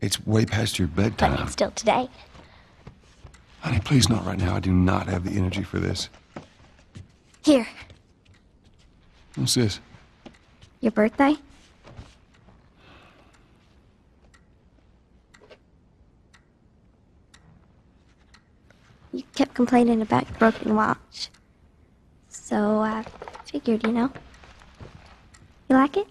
It's way past your But bedtime. it's still today. Honey, please not right now. I do not have the energy for this. Here, What's this? your birthday? You kept complaining about your broken watch. So I figured, you know. You like it? Uh,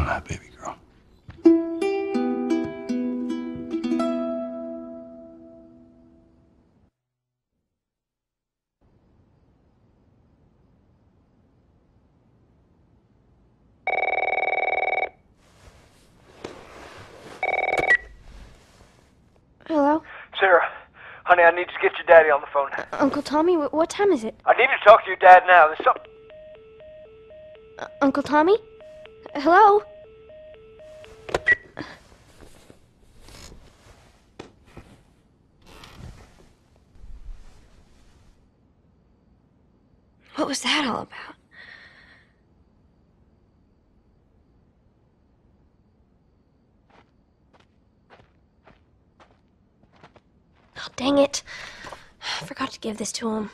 You're my baby girl. Hello? Sarah, honey, I need to get your daddy on the phone. Uncle Tommy, wh- what time is it? I need to talk to your dad now. There's something. Uh, Uncle Tommy? Hello? What was that all about? Oh, dang it. I forgot to give this to him.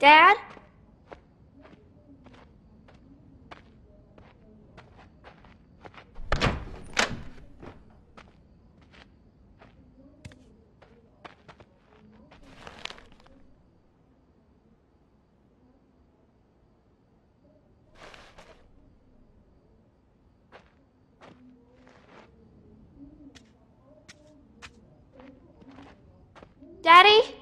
Dad? Daddy?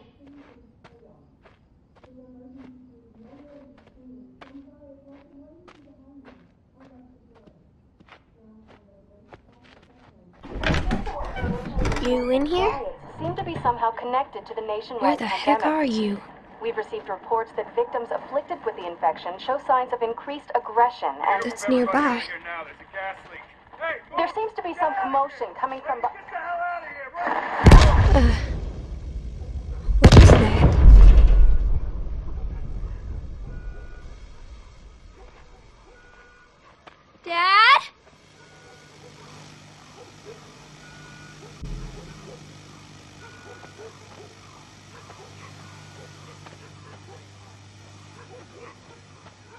You in here? Oh, seem to be somehow connected to the nationwide Where the heck pandemic. are you? We've received reports that victims afflicted with the infection show signs of increased aggression, and That's nearby. there seems to be some commotion coming from the. What is that? Dad?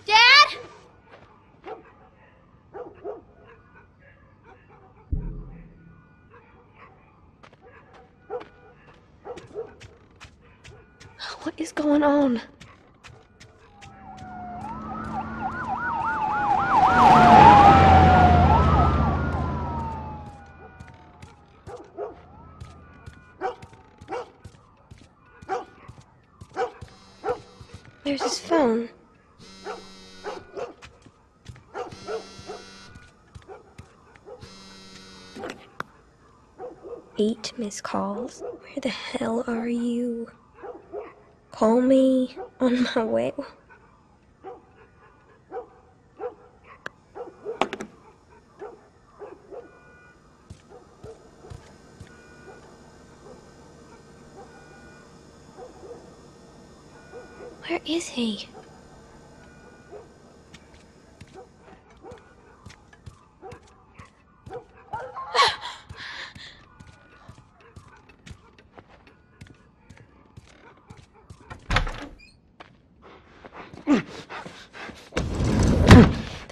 Dad? What is going on? There's his phone. eight missed calls. Where the hell are you? Call me on my way. Where is he?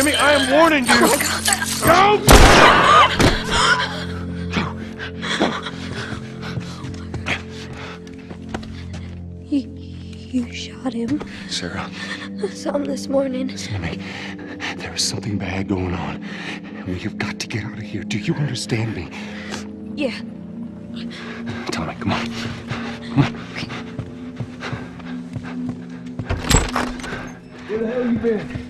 Jimmy, I am warning you! Oh Go! You, you shot him. Sarah, I saw him this morning. listen to me. There is something bad going on. We have got to get out of here. Do you understand me? Yeah. Tommy, come on. Where the hell you been?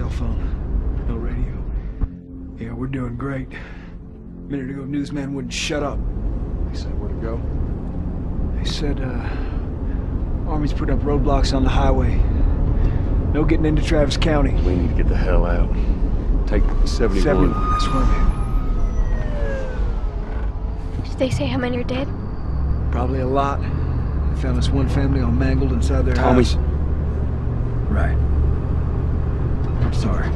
cell phone. No radio. Yeah, we're doing great. A minute ago, newsman wouldn't shut up. He said where to go? They said, uh, Army's put up roadblocks on the highway. No getting into Travis County. We need to get the hell out. Take 71. 71, that's where I'm Did they say how many are dead? Probably a lot. They found this one family all mangled inside their Tommy. house. Right. I'm sorry.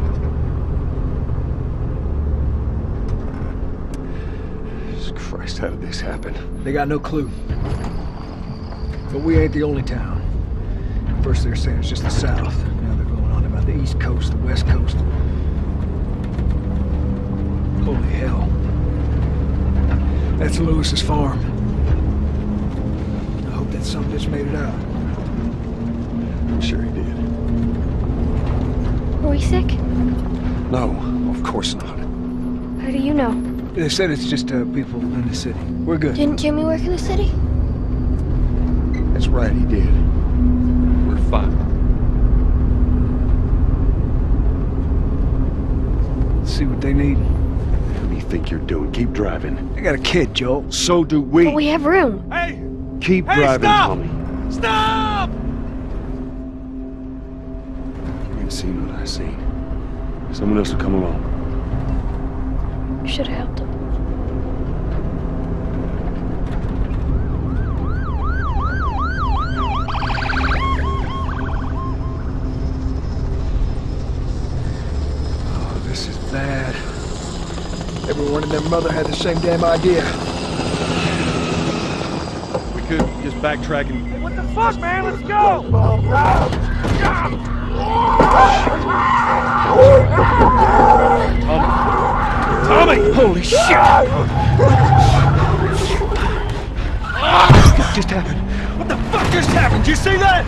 Jesus Christ, how did this happen? They got no clue. But we ain't the only town. First they're saying it's just the south. Now they're going on about the east coast, the west coast. Holy hell. That's Lewis's farm. I hope that son just made it out. I'm sure he did. Are we sick? No, of course not. How do you know? They said it's just uh, people in the city. We're good. Didn't Jimmy work in the city? That's right, he did. We're fine. See what they need. What do you think you're doing? Keep driving. I got a kid, Joel. So do we. But we have room. Hey! Keep Hey, driving, stop! Tommy. Stop! Seen what I seen. Someone else will come along. You should have helped him. Oh, this is bad. Everyone and their mother had the same damn idea. We could just backtrack and... What the fuck, man? Let's go! Tommy! Tommy! Holy shit! What just happened? What the fuck just happened? Did you see that?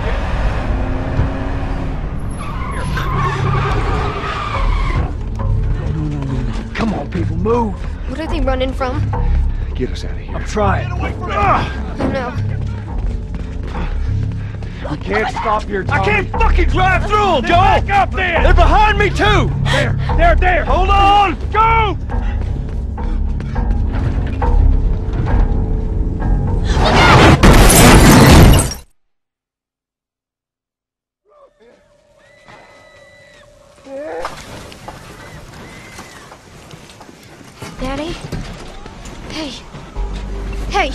No, no, no, no, no. Come on, people, move. What are they running from? Get us out of here. I'm trying. Get away from me! Oh no. We can't stop here, Tommy. I can't fucking drive through them, Joel! Back up there! They're behind me, too! There, there, there! Hold on! Go! Daddy? Hey. Hey!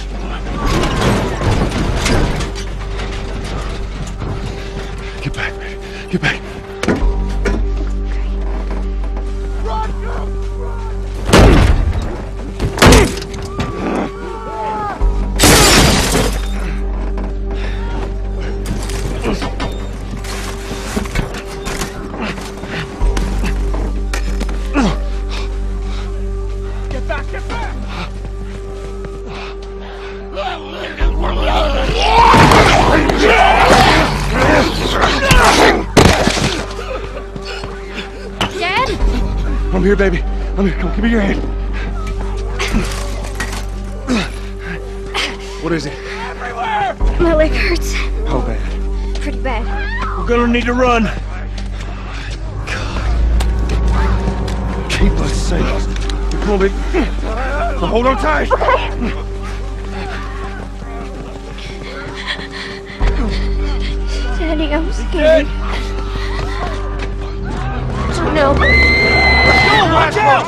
Get back. I'm here, baby. I'm here. Come, give me your hand. What is it? My leg hurts. How bad? Pretty bad. We're gonna need to run. Keep us safe. Come on, baby. Now hold on tight. Okay. Daddy, I'm scared. Oh no. Watch out!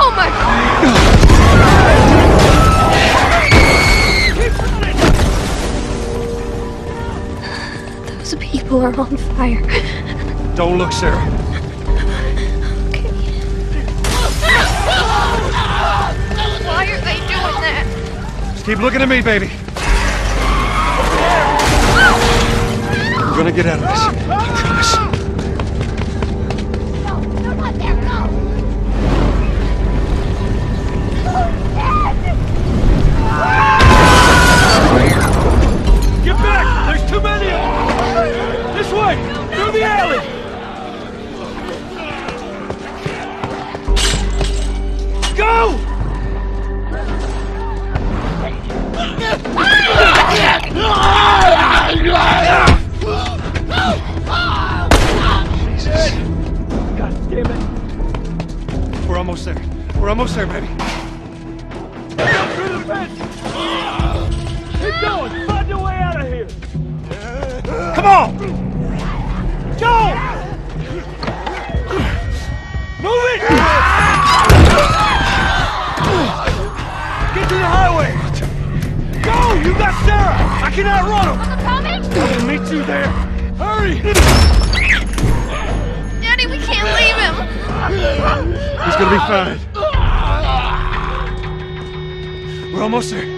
Oh my god! Those people are on fire. Don't look, Sarah. Okay. Why are they doing that? Just keep looking at me, baby. We're gonna get out of this. Them! Through the alley! Go! God damn it! We're almost there. We're almost there, baby. Through the fence! Keep going! Find your way out of here! Come on! Can outrun him! Tommy? I will meet you there! Hurry! Daddy, we can't leave him. He's gonna be fine. We're almost there.